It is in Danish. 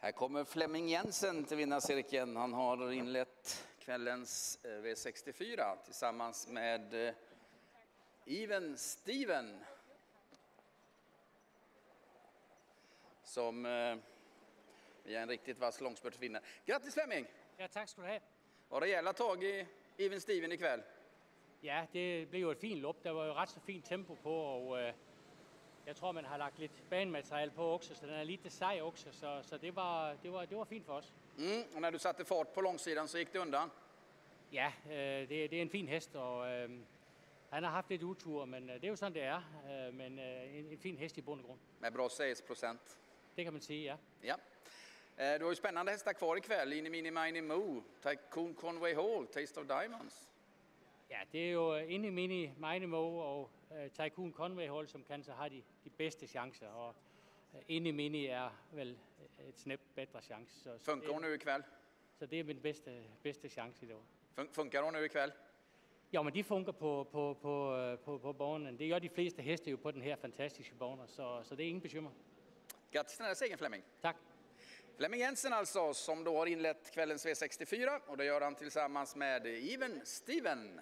Här kommer Flemming Jensen till vinnarcirkeln. Han har inlett kvällens eh, V64 tillsammans med eh, Even Steven. Som eh, via en riktigt vass långspurt vinner. Grattis Flemming! Ja, tak skal du have. Var rejäla tag i Even Steven ikväll. Ja, det blev jo et fint lup. Der var jo ret så fint tempo på, og øh, jeg tror, man har lagt lidt banemateriale på også, så den er lidt sej også, så, så det, var, det, var, det var fint for os. Mm, och när du satte fart på långsidan så gick det undan. Ja, øh, det, det er en fin hest, og øh, han har haft lidt utur, men øh, det er jo sådan, det er. Øh, men øh, en, en fin hest i bund og grund. Med bra säljsprocent. Det kan man sige, ja. Ja. Eh, Du har ju spännande hästar kvar ikväll. Ini Mini Mini Moo, Tycoon Conway Hall, Taste of Diamonds. Ja, det er jo øh, inde i Mini, Minemo og øh, Tycoon Conway hold, som kan så har de, de bedste chancer, og øh, inde i Mini er vel øh, et snæp bedre chance. Så, så, Funkar det, nu ikväll? så det er min bedste, bedste chance i dag. Fun- Funkar hon nu ikväll? Ja, men de fungerer på, på, på, øh, på, på banen. Det gør de fleste heste jo på den her fantastiske bane, så, så det er ingen bekymmer. Grattis till den här segern Flemming. Tak. Flemming Jensen alltså, som då har inlett kvällens V64 och det gör han tillsammans med Even Steven.